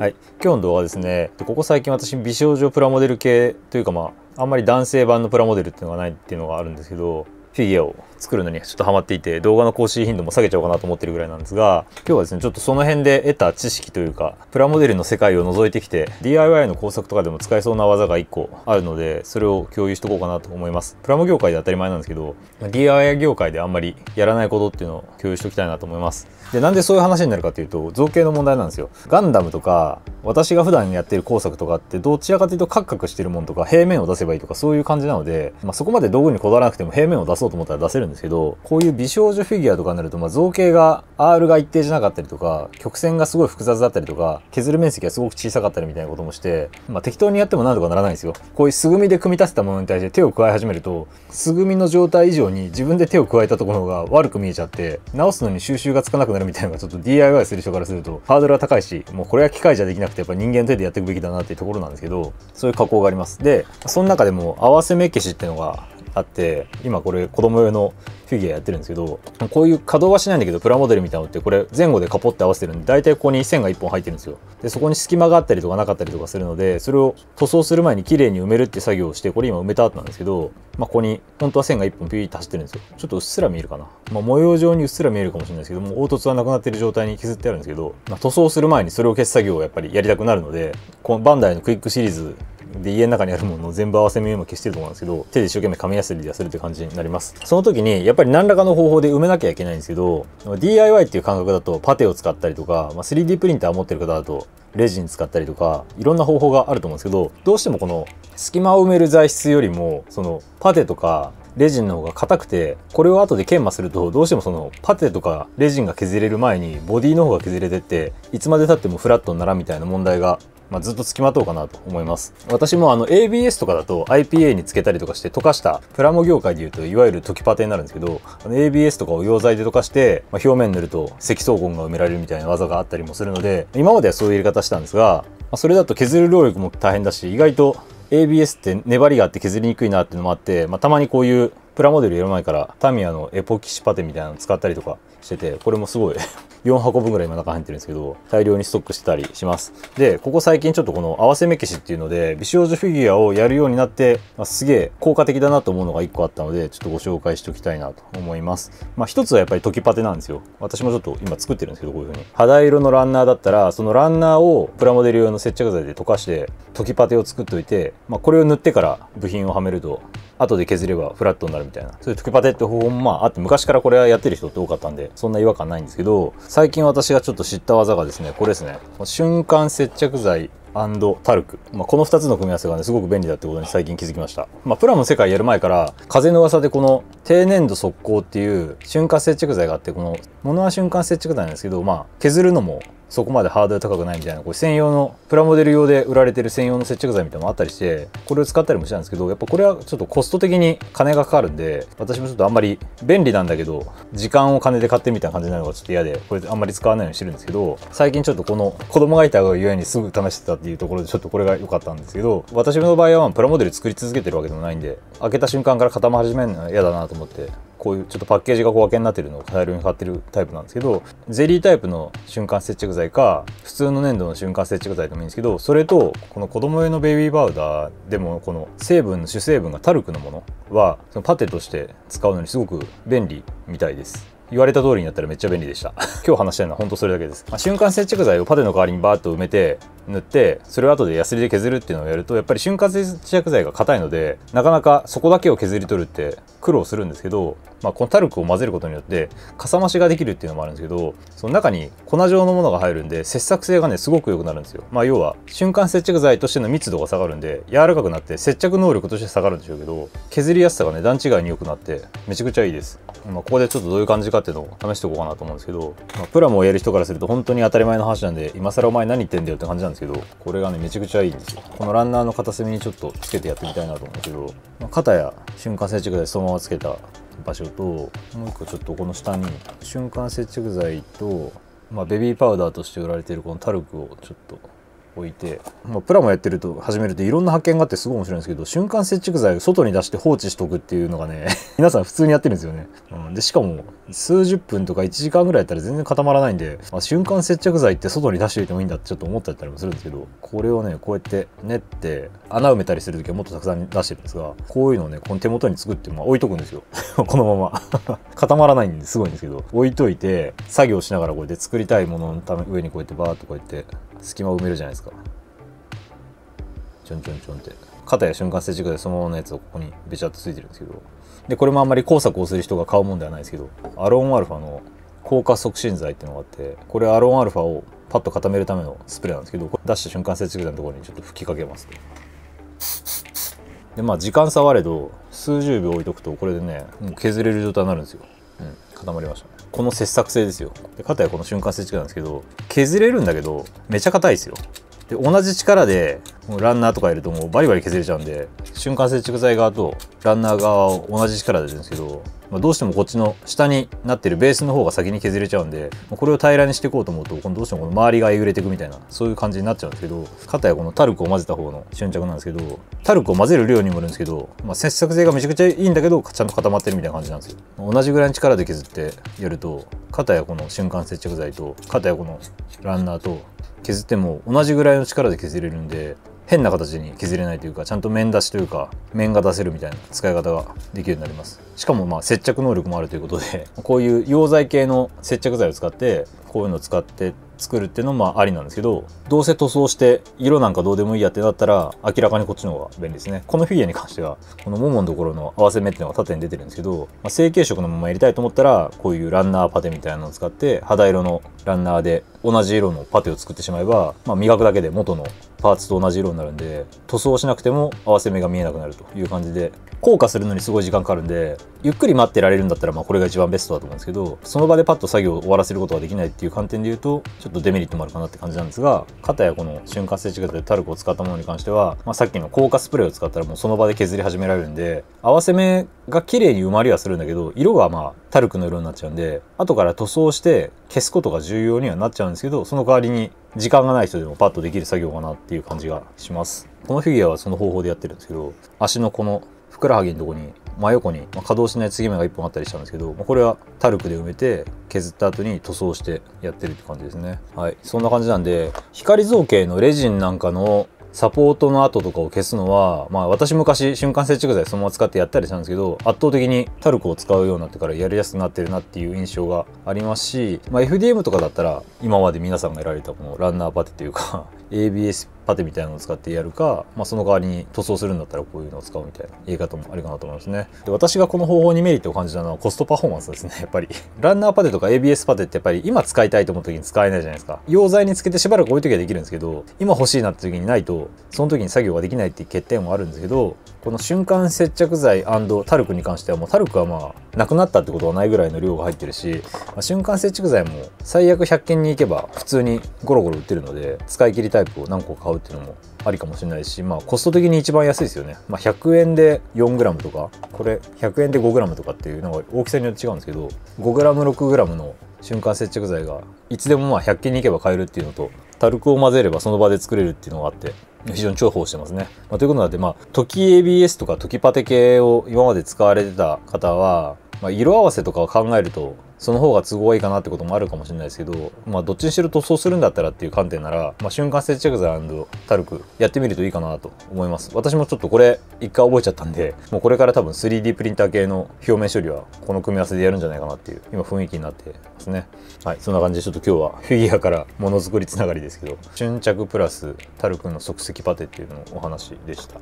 はい、今日の動画ですね。ここ最近私美少女プラモデル系というかまああんまり男性版のプラモデルっていうのがないっていうのがあるんですけどフィギュアを作るのにちょっとハマっていて動画の更新頻度も下げちゃおうかなと思ってるぐらいなんですが今日はですねちょっとその辺で得た知識というかプラモデルの世界を覗いてきて DIY の工作とかでも使えそうな技が1個あるのでそれを共有しとこうかなと思います。プラモ業界で当たり前なんですけど DIY 業界であんまりやらないことっていうのを共有しておきたいなと思います。でなんでそういう話になるかというと造形の問題なんですよ。ガンダムとか私が普段やってる工作とかってどちらかというとカクカクしてるものとか平面を出せばいいとかそういう感じなので、まあ、そこまで道具にこだわらなくても平面を出そうと思ったら出せるんですけどこういう美少女フィギュアとかになると、まあ、造形が R が一定じゃなかったりとか曲線がすごい複雑だったりとか削る面積がすごく小さかったりみたいなこともして、まあ、適当にやってもなんとかならないんですよ。こういう素組みで組み立てたものに対して手を加え始めると素組みの状態以上に自分で手を加えたところが悪く見えちゃって直すのに収集がつかなくなるみたいなのがちょっと DIY する人からするとハードルは高いしもうこれは機械じゃできなくてやっぱ人間の手でやっていくべきだなっていうところなんですけどそういう加工があります。でその中でも合わせ目消しっていうのがあって今これ子供用のフィギュアやってるんですけどこういう稼働はしないんだけどプラモデルみたいなのってこれ前後でカポって合わせてるんで大体ここに線が1本入ってるんですよ。でそこに隙間があったりとかなかったりとかするのでそれを塗装する前に綺麗に埋めるって作業をしてこれ今埋めた後なんですけど、まあ、ここに本当は線が1本ピーッと走ってるんですよ。ちょっとうっすら見えるかな、まあ、模様状にうっすら見えるかもしれないですけどもう凹凸はなくなってる状態に削ってあるんですけど、まあ、塗装する前にそれを消す作業をやっぱりやりたくなるのでこのバンダイのクイックシリーズで家の中にあるものを全部合わせ目も消してると思うんですけど手で一生懸命紙やすりでやするって感じになります。その時にやっぱり何らかの方法で埋めなきゃいけないんですけど DIY っていう感覚だとパテを使ったりとか、まあ、3D プリンター持ってる方だとレジン使ったりとかいろんな方法があると思うんですけどどうしてもこの隙間を埋める材質よりもそのパテとかレジンの方が硬くてこれを後で研磨するとどうしてもそのパテとかレジンが削れる前にボディの方が削れてっていつまでたってもフラットにならんみたいな問題がまあ、ずっと付きまとうかなと思います。私もあの ABS とかだと IPA につけたりとかして溶かしたプラモ業界でいうといわゆる溶きパテになるんですけど、あの ABS とかを溶剤で溶かして、まあ、表面塗ると積層痕が埋められるみたいな技があったりもするので、今まではそういうやり方したんですが、まあ、それだと削る労力も大変だし、意外と ABS って粘りがあって削りにくいなっていうのもあって、まあ、たまにこういうプラモデルやる前からタミヤのエポキシパテみたいなの使ったりとかしててこれもすごい4箱分ぐらい今中入ってるんですけど大量にストックしてたりします。でここ最近ちょっとこの合わせ目消しっていうので美少女フィギュアをやるようになって、まあ、すげえ効果的だなと思うのが1個あったのでちょっとご紹介しておきたいなと思います。まあ一つはやっぱり溶きパテなんですよ。私もちょっと今作ってるんですけどこういう風に。肌色のランナーだったらそのランナーをプラモデル用の接着剤で溶かして溶きパテを作っておいて、まあ、これを塗ってから部品をはめると後で削ればフラットになるみたいな。そういう溶きパテって方法もまああって昔からこれはやってる人って多かったんでそんな違和感ないんですけど最近私がちょっと知った技がですねこれですね。瞬間接着剤タルク、まあ、この2つの組み合わせがねすごく便利だってことに最近気づきました、まあ、プラモ世界やる前から風の噂でこの低粘土速攻っていう瞬間接着剤があってこのものは瞬間接着剤なんですけどまあ削るのもそこまでハードル高くないみたいなこれ専用のプラモデル用で売られてる専用の接着剤みたいなのもあったりしてこれを使ったりもしたんですけどやっぱこれはちょっとコスト的に金がかかるんで私もちょっとあんまり便利なんだけど時間を金で買ってみたいな感じになるのがちょっと嫌でこれあんまり使わないようにしてるんですけど最近ちょっとこの子供がいたがゆえにすぐ試してたっていうところでちょっとこれが良かったんですけど私の場合はプラモデル作り続けてるわけでもないんで開けた瞬間から固まり始めるのは嫌だなと思ってこういうちょっとパッケージが小分けになってるのを大量に買ってるタイプなんですけどゼリータイプの瞬間接着剤か普通の粘土の瞬間接着剤でもいいんですけどそれとこの子供用のベイビーパウダーでもこの成分の主成分がタルクのものはそのパテとして使うのにすごく便利みたいです。言われた通りにやったらめっちゃ便利でした。今日話したいのは本当それだけです、まあ、瞬間接着剤をパテの代わりにバーッと埋めて塗ってそれを後でヤスリで削るっていうのをやるとやっぱり瞬間接着剤が硬いのでなかなかそこだけを削り取るって苦労するんですけど、まあ、このタルクを混ぜることによってかさ増しができるっていうのもあるんですけどその中に粉状のものが入るんで切削性がねすごく良くなるんですよ、まあ、要は瞬間接着剤としての密度が下がるんで柔らかくなって接着能力として下がるんでしょうけど削りやすさがね段違いに良くなってめちゃくちゃいいです、まあ、ここでちょっとどういう感じかっていうのを試しておこうかなと思うんですけど、まあ、プラモをやる人からすると本当に当たり前の話なんで今更お前何言ってんだよって感じなんですけどこれがねめちゃくちゃいいんですよ。このランナーの片隅にちょっとつけてやってみたいなと思うんですけど、まあ、肩や瞬間接着剤そのままつけた場所ともう一個ちょっとこの下に瞬間接着剤と、まあ、ベビーパウダーとして売られているこのタルクをちょっと置いて、まあ、プラモやってると始めるといろんな発見があってすごい面白いんですけど瞬間接着剤を外に出して放置しとくっていうのがね 皆さん普通にやってるんですよね、うん、でしかも数十分とか1時間ぐらいやったら全然固まらないんで、まあ、瞬間接着剤って外に出しておいてもいいんだってちょっと思っちゃったりもするんですけどこれをねこうやって練って穴埋めたりする時はもっとたくさん出してるんですがこういうのをねこの手元に作ってまあ置いとくんですよ。このまま。固まらないんですごいんですけど置いといて作業しながらこうやって作りたいもののため上にこうやってバーッとこうやって隙間を埋めるじゃないですか。ちょんちょんちょんって。肩や瞬間接着剤そのままのやつをここにべちゃっとついてるんですけど。でこれもあんまり工作をする人が買うもんではないですけどアロンアルファの硬化促進剤っていうのがあってこれアロンアルファをパッと固めるためのスプレーなんですけどこれ出した瞬間接着剤のところにちょっと吹きかけます。でまあ時間差はあれど数十秒置いとくとこれでねもう削れる状態になるんですよ、うん、固まりました、ね、この切削性ですよ。で肩やこの瞬間接着なんですけど削れるんだけどめちゃ硬いですよ。で同じ力でランナーとかやるともうバリバリ削れちゃうんで瞬間接着剤側とランナー側を同じ力で出るんですけど、まあ、どうしてもこっちの下になってるベースの方が先に削れちゃうんでこれを平らにしていこうと思うとどうしてもこの周りがえぐれていくみたいなそういう感じになっちゃうんですけどかたやこのタルクを混ぜた方の瞬着なんですけどタルクを混ぜる量にもよるんですけど、まあ、切削性がめちゃくちゃいいんだけどちゃんと固まってるみたいな感じなんですよ。同じぐらいの力で削ってやると肩やこの瞬間接着剤と肩やこのランナーと削っても同じぐらいの力で削れるんで変な形に削れないというかちゃんと面出しというか面が出せるみたいな使い方ができるようになります。しかもまあ接着能力もあるということで こういう溶剤系の接着剤を使ってこういうのを使って作るっていうのもありなんですけどどうせ塗装して色なんかどうでもいいやってなったら明らかにこっちの方が便利ですね。このフィギュアに関してはこのもものところの合わせ目っていうのが縦に出てるんですけど、まあ、成型色のままやりたいと思ったらこういうランナーパテみたいなのを使って肌色のランナーで同じ色のパテを作ってしまえば、まあ、磨くだけで元のパーツと同じ色になるんで塗装しなくても合わせ目が見えなくなるという感じで硬化するのにすごい時間かかるんでゆっくり待ってられるんだったらまあこれが一番ベストだと思うんですけどその場でパッと作業を終わらせることができないっていう観点で言うとちょっとデメリットもあるかなって感じなんですが肩やこの瞬間接着剤でタルクを使ったものに関しては、まあ、さっきの硬化スプレーを使ったらもうその場で削り始められるんで合わせ目が綺麗に埋まりはするんだけど色がまあタルクの色になっちゃうんで後から塗装して消すことが重要にはなっちゃうんですけどその代わりに時間がない人でもパッとできる作業かなっていう感じがします。このフィギュアはその方法でやってるんですけど足のこのふくらはぎのとこに真横に、ま稼働しない継ぎ目が1本あったりしたんですけど、まあこれはタルクで埋めて削った後に塗装してやってるって感じですね。はい。そんな感じなんで光造形のレジンなんかのサポートの跡とかを消すのは、まあ私昔瞬間接着剤そのまま使ってやったりしたんですけど、圧倒的にタルクを使うようになってからやりやすくなってるなっていう印象がありますし、まあ FDM とかだったら今まで皆さんが得られたこのランナーパテというか ABS パテみたいなのを使ってやるか、まあ、その代わりに塗装するんだったらこういうのを使うみたいな言い方もありかなと思いますね。で私がこの方法にメリットを感じたのはコストパフォーマンスですね、やっぱり。ランナーパテとか ABS パテってやっぱり今使いたいと思った時に使えないじゃないですか。溶剤につけてしばらく置いときゃできるんですけど、今欲しいなって時にないと、その時に作業ができないっていう欠点もあるんですけど、この瞬間接着剤タルクに関してはもうタルクはまあなくなったってことはないぐらいの量が入ってるし、まあ、瞬間接着剤も最悪100均に行けば普通にゴロゴロ売ってるので使い切りタイプを何個か買うっていうのもありかもしれないしまあコスト的に一番安いですよね、まあ、100円で 4g とかこれ100円で 5g とかっていうのが大きさによって違うんですけど 5g6g の瞬間接着剤がいつでもまあ100均に行けば買えるっていうのとタルクを混ぜればその場で作れるっていうのがあって非常に重宝してますね。まあ、ということなんで、まあ、時 ABS とか時パテ系を今まで使われてた方は、まあ、色合わせとかを考えるとその方が都合がいいかなってこともあるかもしれないですけど、まあ、どっちにしろ塗装するんだったらっていう観点なら、まあ、瞬間接着剤タルクやってみるといいかなと思います。私もちょっとこれ一回覚えちゃったんで、もうこれから多分 3D プリンター系の表面処理はこの組み合わせでやるんじゃないかなっていう今雰囲気になってますね。はい、そんな感じでちょっと今日はフィギュアからものづくりつながりですけど、瞬着プラスタルクの即席パテっていうののお話でした。